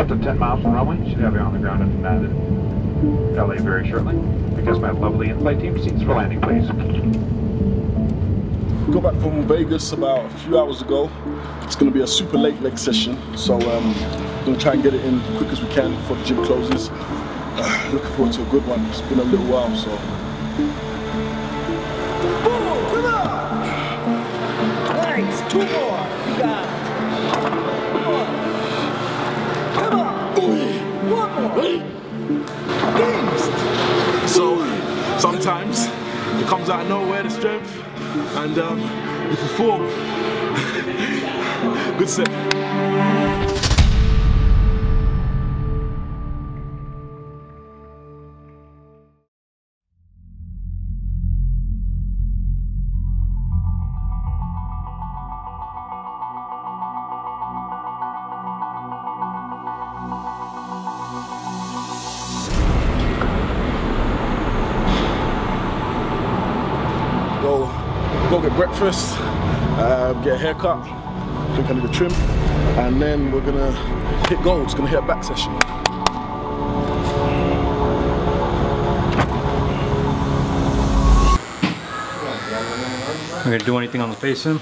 About to 10 miles from runway. Should have you on the ground in uh, LA very shortly. Because my lovely in-flight team seats for landing, please. Got back from Vegas about a few hours ago. It's going to be a super late leg session, so um, I'm going to try and get it in quick as we can before the gym closes. Uh, looking forward to a good one. It's been a little while, so. Nice. Two more. You got it comes out of nowhere, the strength, and um, you perform. Good set. Go, go get breakfast, uh, get a haircut. I think I need a trim, and then we're gonna hit gold. It's gonna hit a back session. We're gonna do anything on the face in?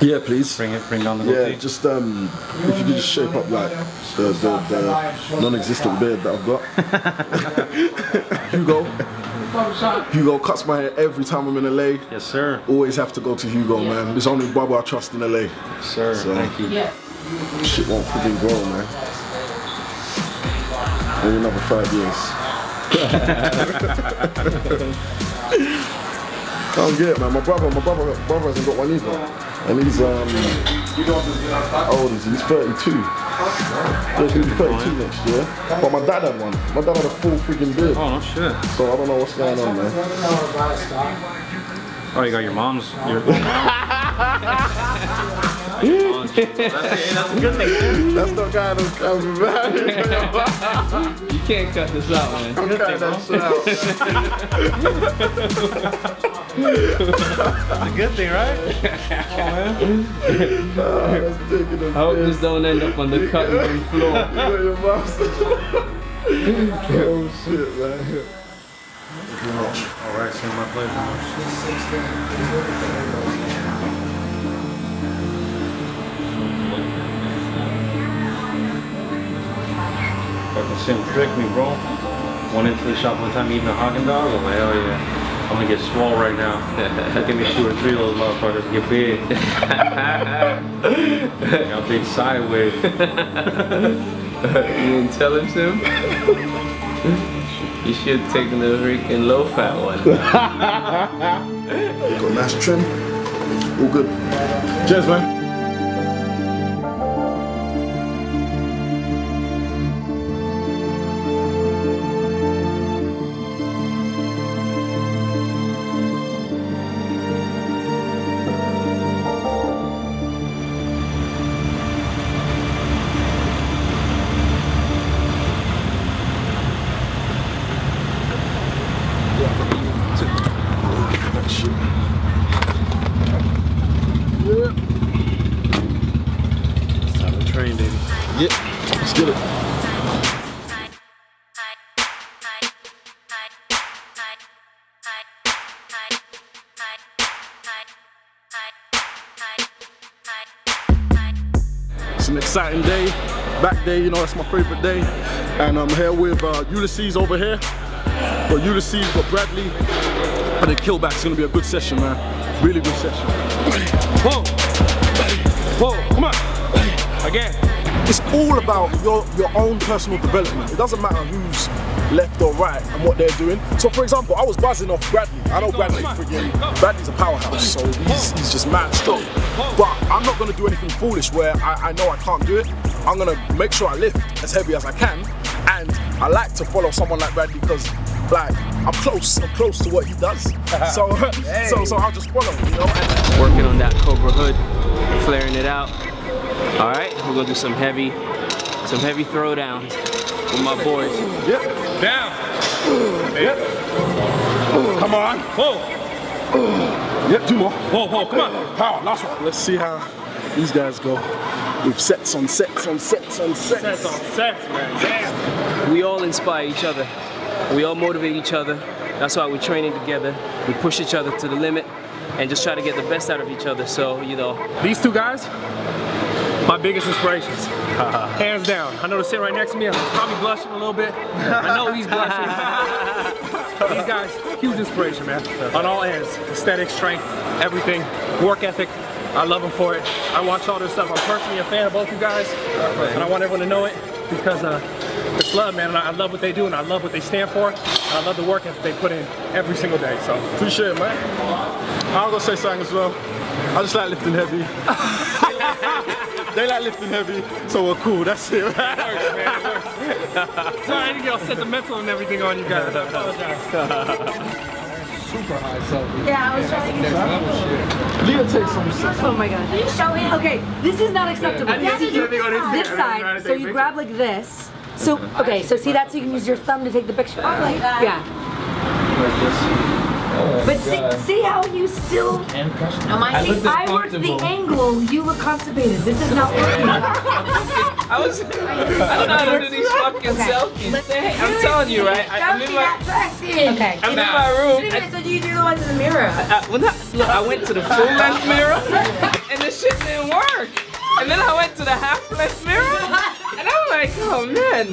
Yeah, please. Bring it, bring down the Yeah, just um, if you could just shape up like the, the, the non-existent beard that I've got. Hugo. Hugo cuts my hair every time I'm in LA. Yes, sir. Always have to go to Hugo, man. There's only barber I trust in LA. Yes, sir. So- Thank you. Shit won't freaking grow, man. Maybe another five years. Can't get it, man. My brother, my brother, brother hasn't got one either, and he's um, how old is he? He's 32. Yeah, he's gonna be 32 next year. But my dad had one. My dad had a full freaking beard. Oh, no shit. So I don't know what's going on, man. Oh, you got your mom's. Your, That's not kind of kind bad. You can't cut this out, man. I'm cutting that shit out. a good thing, right? That's taking I hope this don't end up on the cutting room floor. You got your mouth. oh shit, man. All right, send my pleasure. Fucking Sim tricked me, bro. Went into the shop one time eating a Haagen Dazs. I'm like, hell yeah. I'm gonna get small right now. Give me two or three of those motherfuckers. Get big. Got big sideways. You didn't tell him, Sim? You should have taken the freaking low fat one. Got a nice trim. All good. Cheers, man. It's an exciting day. Back day, you know, that's my favorite day. And I'm here with uh, Ulisses over here. But Ulisses, got Bradley. And then Killback's gonna be a good session, man. Really good session. Whoa! Whoa, come on! Again. It's all about your, your own personal development. It doesn't matter who's left or right and what they're doing. So for example, I was buzzing off Bradley. I know Bradley friggin' Bradley's a powerhouse, so he's, he's just mad strong. But I'm not gonna do anything foolish where I, I know I can't do it. I'm gonna make sure I lift as heavy as I can. And I like to follow someone like Bradley because like I'm close, I'm close to what he does. So so so I'll just follow, you know. Working on that Cobra hood, flaring it out. All right, we're gonna do some heavy, some heavy throwdowns with my boys. Yep. Down. Yep. Come on. Whoa, Yep, two more. whoa, whoa, come on. Power, last one. Let's see how these guys go. with sets on sets on sets on sets. Sets on sets, man. Damn. We all inspire each other. We all motivate each other. That's why we're training together. We push each other to the limit and just try to get the best out of each other. So, you know. These two guys, my biggest inspirations. Hands down. I know they're sitting right next to me. I'm probably blushing a little bit. I know he's blushing. These guys, huge inspiration, man. On all ends. Aesthetic, strength, everything. Work ethic. I love them for it. I watch all this stuff. I'm personally a fan of both you guys. And I want everyone to know it because uh, it's love, man. And I love what they do and I love what they stand for. And I love the work ethic they put in every single day. So Appreciate it, man. I'm gonna say something as well. I just like lifting heavy. they like lifting heavy, so we're cool. That's it. Sorry, I didn't get all sentimental and everything on you guys. I apologize. Yeah, I was trying to get Leah takes some Oh my god. Can you show him? Okay, this is not acceptable. I didn't You have to anything on do Instagram. this I didn't know how side, to so you pictures. grab like this. So, okay, so see that so you can use your thumb to take the picture? Oh my god. Yeah. But see, see how you still. No, my seat. I worked the angle, you look constipated. This is not working. I was, I don't know how to do these fucking Okay. selfies. Hey, I'm telling you, right? I, I'm in my, Okay. I'm in my room. I, So do you do the ones in the mirror? I, when I, look, I went to the full length mirror, and the shit didn't work. And then I went to the half length mirror, and I'm like, oh man,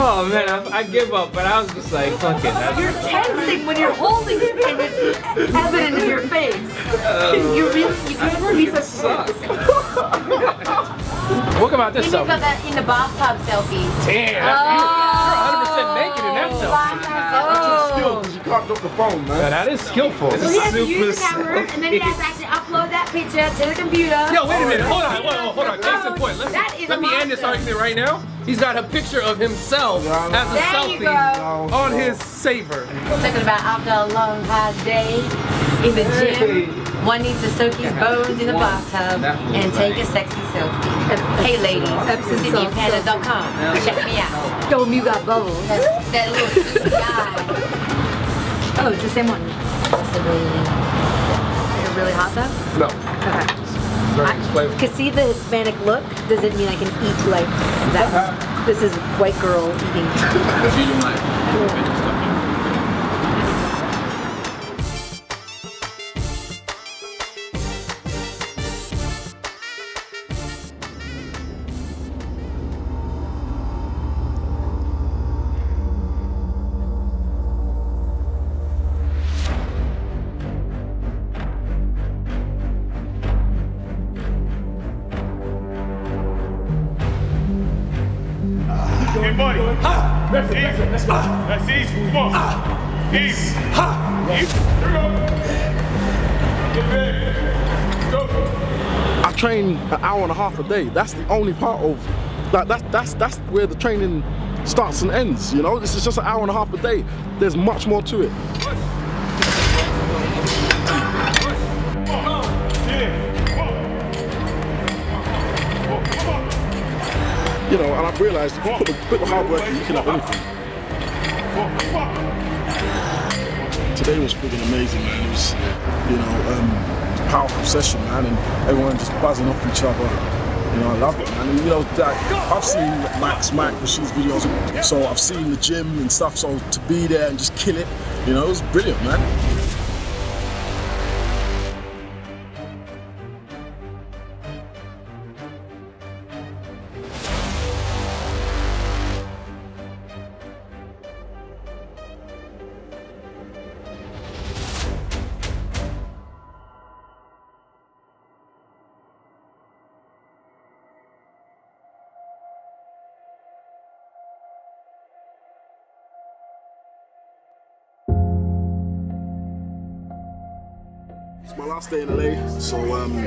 oh man, I, I give up. But I was just like, fuck it. I- You're tensing when you're holding it and it's evident in your face. you really, you can't be so What about this You got that in the bathtub selfie. Damn, that's, you're 100% naked in that oh, selfie. Skill because you can't drop the phone, man. Yeah, that is skillful. So he has to use the camera and then he has to actually upload that picture to the computer. Yo, wait a minute. Hold on. Hold on. Hold on. Case in oh, point. Let That me, let me end this argument right now. He's got a picture of himself as a There you selfie go. on his saver. Talking about after a long hard day in the gym, one needs to soak his bones in the bathtub and take a sexy selfie. Hey ladies, CindyPanda.com. Check me out. Dome, you got bubbles. That, that little cute guy. Oh, it's the same one. Possibly. Is it really hot though? No. Okay. Very flavor. Cause see the Hispanic look doesn't mean I can eat like that. This is white girl eating. That's easy. Come on. Easy. Easy. Here we go. Get go. I train an hour and a half a day. That's the only part of like that's that's that's where the training starts and ends. You know, this is just an hour and a half a day. There's much more to it. You know, and I've realised if you put the, put the hard work in, you can have anything. Today was freaking amazing, man. It was, you know, um, powerful session, man, and everyone just buzzing off each other. You know, I love it, man. And you know, I've seen Max Mike Rashid's videos, so I've seen the gym and stuff. So to be there and just kill it, you know, it was brilliant, man. My last day in LA, so um,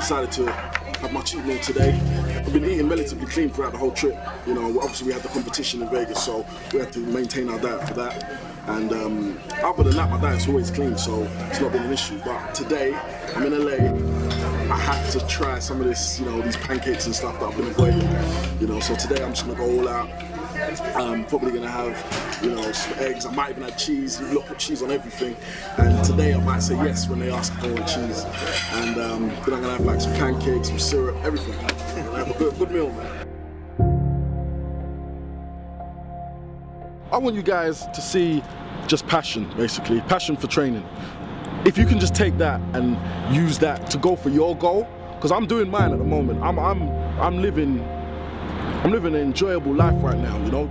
decided to have my cheat meal today. I've been eating relatively clean throughout the whole trip. You know, obviously we had the competition in Vegas, so we had to maintain our diet for that. And um, other than that, my diet's always clean, so it's not been an issue. But today, I'm in LA. I have to try some of this, you know, these pancakes and stuff that I've been avoiding. You know, so today I'm just gonna go all out. Um, probably gonna have, you know, some eggs. I might even have cheese. You look put cheese on everything. And today I might say yes when they ask want cheese. And um, then I'm gonna have like some pancakes, some syrup, everything. Have a good, good meal, man. I want you guys to see just passion, basically, passion for training. If you can just take that and use that to go for your goal, because I'm doing mine at the moment. I'm, I'm, I'm living, I'm living an enjoyable life right now, you know.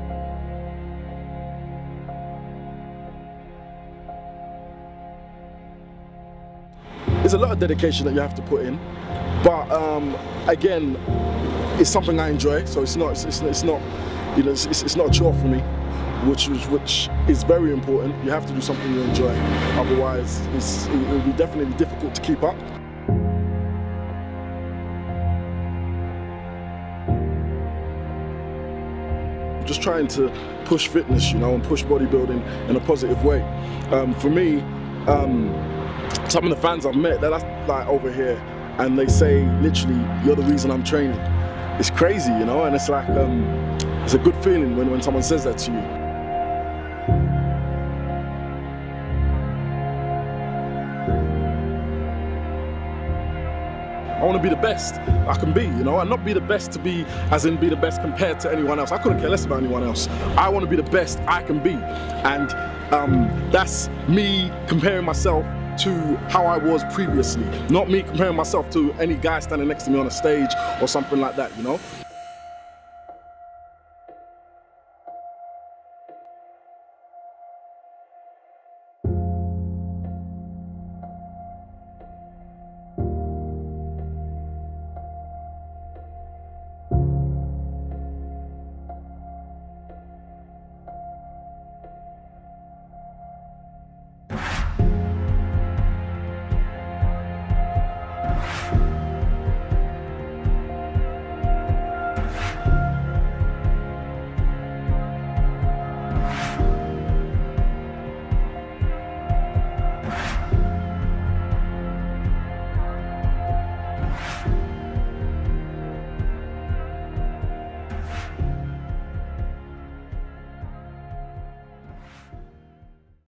There's a lot of dedication that you have to put in, but um, again, it's something I enjoy. So it's not, it's, it's not, you know, it's, it's not a chore for me which is which is very important. You have to do something you enjoy, otherwise it will be definitely difficult to keep up. Just trying to push fitness, you know, and push bodybuilding in a positive way. Um, for me, um, some of the fans I've met, they're like over here, and they say literally, "You're the reason I'm training." It's crazy, you know, and it's like um, it's a good feeling when when someone says that to you. I want to be the best I can be, you know, and not be the best to be, as in be the best compared to anyone else. I couldn't care less about anyone else. I want to be the best I can be. And um, that's me comparing myself to how I was previously. Not me comparing myself to any guy standing next to me on a stage or something like that, you know.